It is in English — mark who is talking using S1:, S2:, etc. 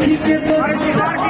S1: Keep you.